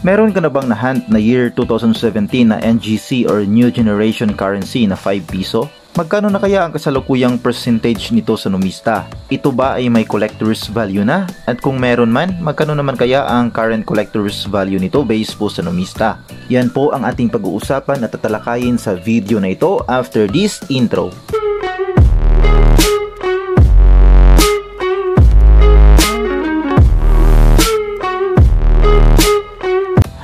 Meron ka na bang nahunt na year 2017 na NGC or New Generation Currency na 5 piso? Magkano na kaya ang kasalukuyang percentage nito sa numista? Ito ba ay may collector's value na? At kung meron man, magkano naman kaya ang current collector's value nito based po sa numista? Yan po ang ating pag-uusapan at tatalakayin sa video na ito after this intro.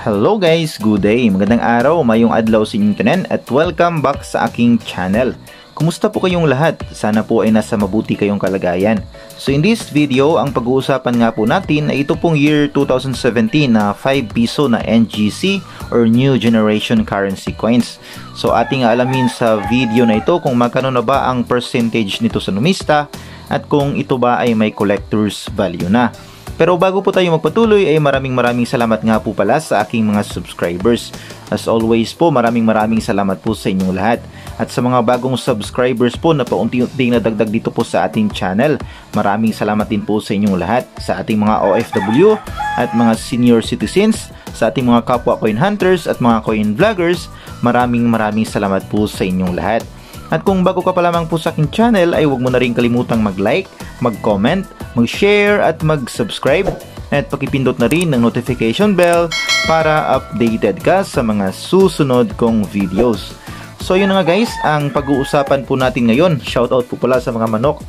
Hello guys, good day. Magandang araw, mayong adlaw sa inyong tanan at welcome back sa aking channel. Kumusta po kayong lahat? Sana po ay nasa mabuti kayong kalagayan. So in this video, ang pag-uusapan nga po natin ay ito pong year 2017 na 5 piso na NGC or New Generation Currency Coins. So ating alamin sa video na ito kung magkano na ba ang percentage nito sa numista at kung ito ba ay may collector's value na. Pero bago po tayo magpatuloy ay maraming maraming salamat nga po pala sa aking mga subscribers. As always po, maraming maraming salamat po sa inyong lahat. At sa mga bagong subscribers po na paunti-unting nadagdag dito po sa ating channel, maraming salamat din po sa inyong lahat. Sa ating mga OFW at mga senior citizens, sa ating mga kapwa coin hunters at mga coin vloggers, maraming maraming salamat po sa inyong lahat. At kung bago ka pa lamang po sa aking channel ay huwag mo na rin kalimutang mag-like, mag-comment, mag-share at mag-subscribe at pakipindot na rin ng notification bell para updated ka sa mga susunod kong videos. So yun nga guys, ang pag-uusapan po natin ngayon, shoutout po pala sa mga manok.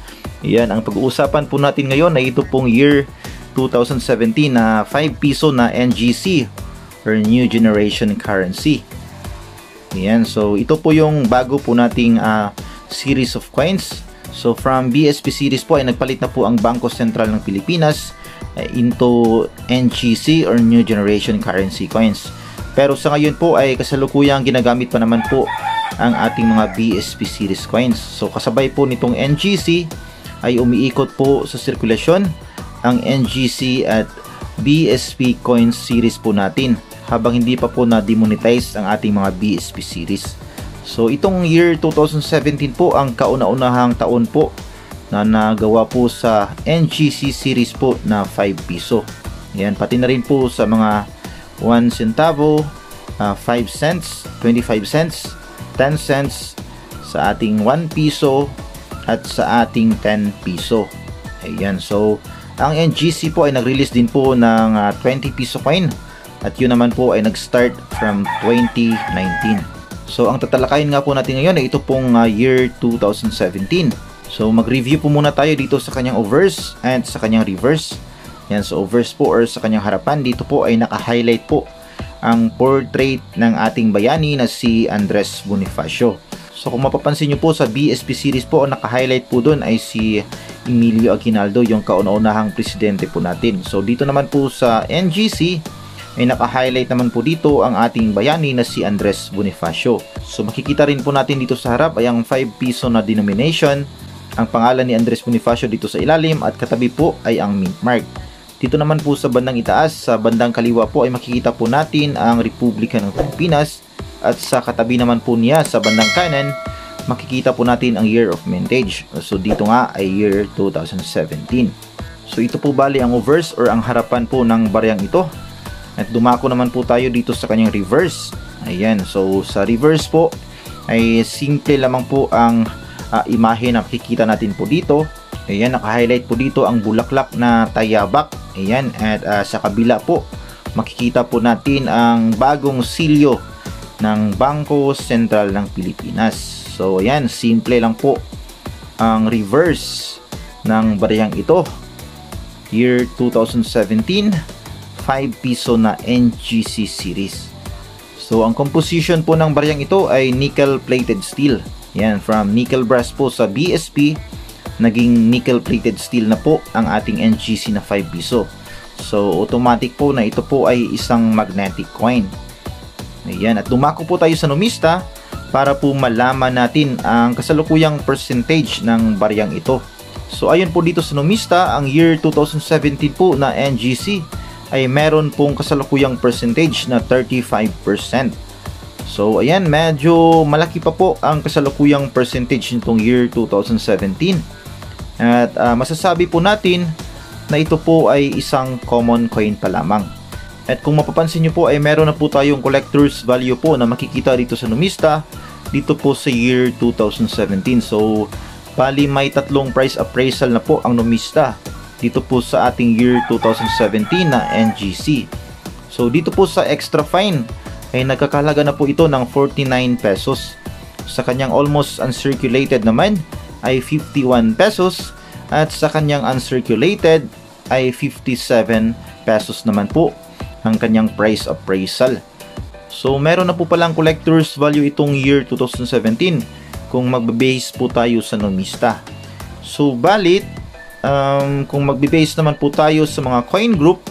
Yan, ang pag-uusapan po natin ngayon ay ito pong year 2017 na 5 piso na NGC or New Generation Currency. Yan, so ito po yung bago po nating uh, series of coins So from BSP series po ay nagpalit na po ang Bangko Sentral ng Pilipinas eh, into NGC or New Generation Currency Coins. Pero sa ngayon po ay kasalukuyang ginagamit pa naman po ang ating mga BSP series coins. So kasabay po nitong NGC ay umiikot po sa sirkulasyon ang NGC at BSP coins series po natin habang hindi pa po na demonetize ang ating mga BSP series. So itong year 2017 po ang kauna-unahang taon po na nagawa po sa NGC series po na 5 piso. Yan, pati na rin po sa mga 1 centavo, uh, 5 cents, 25 cents, 10 cents, sa ating 1 piso at sa ating 10 piso. Ayan, so ang NGC po ay nag-release din po ng uh, 20 piso coin at yun naman po ay nag-start from 2019. So ang tatalakayin nga po natin ngayon ay ito pong uh, year 2017. So mag-review po muna tayo dito sa kanyang obverse and sa kanyang reverse. Yan, so obverse po or sa kanyang harapan dito po ay naka-highlight po ang portrait ng ating bayani na si Andres Bonifacio. So kung mapapansin nyo po sa BSP series po, naka-highlight po doon ay si Emilio Aguinaldo, yung kauna-unahang presidente po natin. So dito naman po sa NGC, ay naka-highlight naman po dito ang ating bayani na si Andres Bonifacio. So makikita rin po natin dito sa harap ay ang 5 piso na denomination, ang pangalan ni Andres Bonifacio dito sa ilalim at katabi po ay ang mint mark. Dito naman po sa bandang itaas, sa bandang kaliwa po ay makikita po natin ang Republika ng Pilipinas at sa katabi naman po niya sa bandang kanan makikita po natin ang year of mintage. So dito nga ay year 2017. So ito po bali ang reverse or ang harapan po ng baryang ito at dumako naman po tayo dito sa kanyang reverse. Ayan, so sa reverse po ay simple lamang po ang uh, imahe na makikita natin po dito. Ayan, naka-highlight po dito ang bulaklak na tayabak. Ayan, at uh, sa kabila po makikita po natin ang bagong silyo ng Bangko Sentral ng Pilipinas. So ayan, simple lang po ang reverse ng bariyang ito. Year 2017 5 piso na NGC series. So ang composition po ng baryang ito ay nickel plated steel. Yan, from nickel brass po sa BSP, naging nickel plated steel na po ang ating NGC na 5 piso. So automatic po na ito po ay isang magnetic coin. Ayan, at dumako po tayo sa numista para po malaman natin ang kasalukuyang percentage ng baryang ito. So ayun po dito sa numista, ang year 2017 po na NGC ay meron pong kasalukuyang percentage na 35%. So ayan, medyo malaki pa po ang kasalukuyang percentage nitong year 2017. At uh, masasabi po natin na ito po ay isang common coin pa lamang. At kung mapapansin nyo po ay meron na po tayong collector's value po na makikita dito sa Numista dito po sa year 2017. So, bali may tatlong price appraisal na po ang Numista dito po sa ating year 2017 na NGC. So, dito po sa extra fine ay nagkakalaga na po ito ng 49 pesos. Sa kanyang almost uncirculated naman ay 51 pesos at sa kanyang uncirculated ay 57 pesos naman po ang kanyang price appraisal. So meron na po palang collector's value itong year 2017 kung magbe-base po tayo sa Nomista. So balit um, kung magbe-base naman po tayo sa mga coin group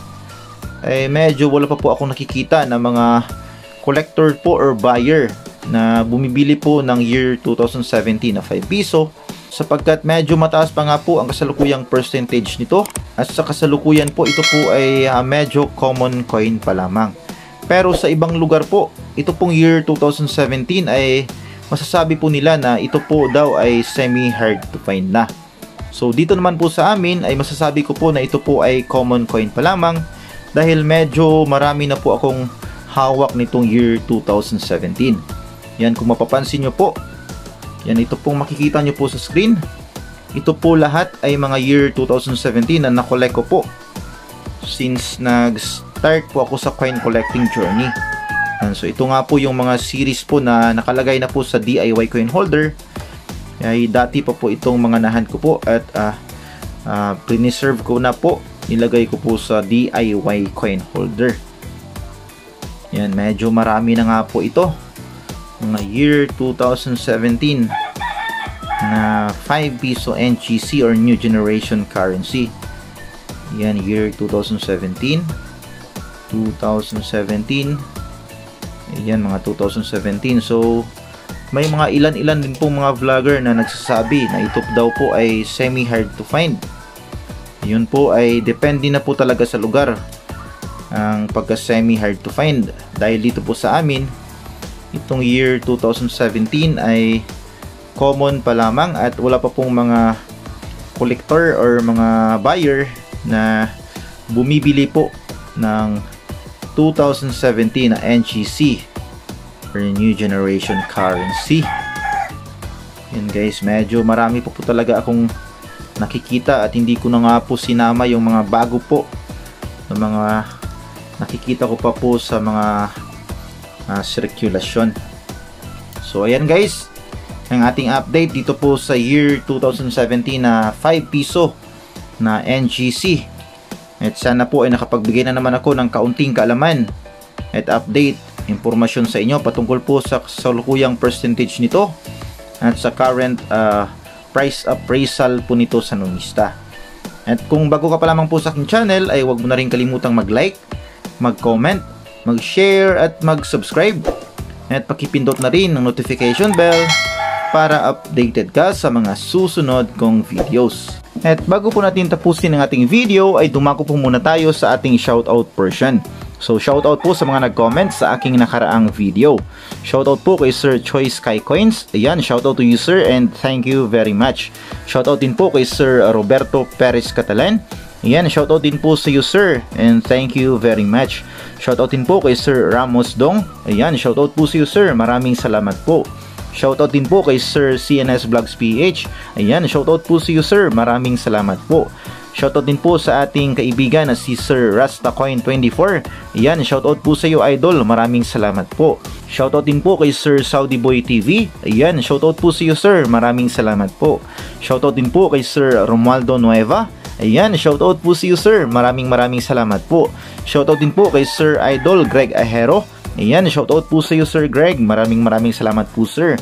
eh medyo wala pa po ako nakikita na mga collector po or buyer na bumibili po ng year 2017 na 5 piso. Sapagkat medyo mataas pa nga po ang kasalukuyang percentage nito at sa kasalukuyan po ito po ay uh, medyo common coin pa lamang. Pero sa ibang lugar po ito pong year 2017 ay masasabi po nila na ito po daw ay semi hard to find na so dito naman po sa amin ay masasabi ko po na ito po ay common coin pa lamang dahil medyo marami na po akong hawak nitong year 2017. Yan kung mapapansin nyo po. Yan ito pong makikita nyo po sa screen. Ito po lahat ay mga year 2017 na nakolek ko po. Since nag-start po ako sa coin collecting journey. And so ito nga po yung mga series po na nakalagay na po sa DIY coin holder. Ay dati pa po itong mga nahan ko po at uh, uh, preserve ko na po. Nilagay ko po sa DIY coin holder. Yan, medyo marami na nga po ito. Mga year 2017 na 5 piso NGC or New Generation Currency. Yan, year 2017. 2017. Yan, mga 2017. So, may mga ilan-ilan din po mga vlogger na nagsasabi na ito daw po ay semi-hard to find. Yun po ay depende na po talaga sa lugar ang pagka semi hard to find dahil dito po sa amin itong year 2017 ay common pa lamang at wala pa pong mga collector or mga buyer na bumibili po ng 2017 na NGC or New Generation Currency. Yun guys medyo marami po po talaga akong nakikita at hindi ko na nga po sinama yung mga bago po ng mga nakikita ko pa po sa mga uh, circulation so ayan guys ang ating update dito po sa year 2017 na 5 piso na NGC at sana po ay nakapagbigay na naman ako ng kaunting kaalaman at update impormasyon sa inyo patungkol po sa salukuyang percentage nito at sa current uh, price appraisal po nito sa Numista. At kung bago ka pa lamang po sa aking channel ay huwag mo na rin kalimutang mag-like mag-comment, mag-share at mag-subscribe. At pakipindot na rin ang notification bell para updated ka sa mga susunod kong videos. At bago po natin tapusin ang ating video ay dumako po muna tayo sa ating shoutout portion. So shoutout po sa mga nag-comment sa aking nakaraang video. Shoutout po kay Sir Choice Sky Coins. Ayan, shoutout to you sir and thank you very much. Shoutout din po kay Sir Roberto Perez Catalan. Ayan, shoutout din po sa iyo sir and thank you very much. Shoutout din po kay Sir Ramos Dong. Ayan, shoutout po sa iyo sir. Maraming salamat po. Shoutout din po kay Sir CNS Vlogs PH. Ayan, shoutout po sa iyo sir. Maraming salamat po. Shoutout din po sa ating kaibigan na si Sir Rastacoin24. Ayan, shoutout po sa iyo idol. Maraming salamat po. Shoutout din po kay Sir Saudi Boy TV. Ayan, shoutout po sa iyo sir. Maraming salamat po. Shoutout din po kay Sir Romualdo Nueva. Ayan, shoutout po sa iyo sir. Maraming maraming salamat po. Shoutout din po kay Sir Idol Greg Ahero. Ayan, shoutout po sa iyo Sir Greg. Maraming maraming salamat po sir.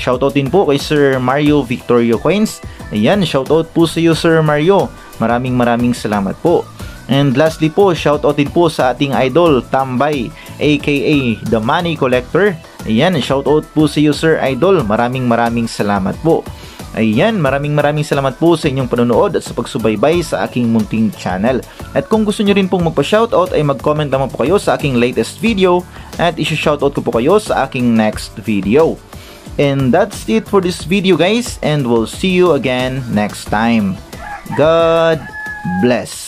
Shoutout din po kay Sir Mario Victorio Coins. Ayan, shoutout po sa iyo Sir Mario. Maraming maraming salamat po. And lastly po, shoutout din po sa ating idol, Tambay, aka The Money Collector. Ayan, shoutout po sa iyo Sir Idol. Maraming maraming salamat po. Ayan, maraming maraming salamat po sa inyong panonood at sa pagsubaybay sa aking munting channel. At kung gusto nyo rin pong magpa-shoutout ay mag-comment naman po kayo sa aking latest video at isa-shoutout ko po kayo sa aking next video. And that's it for this video guys and we'll see you again next time. God bless.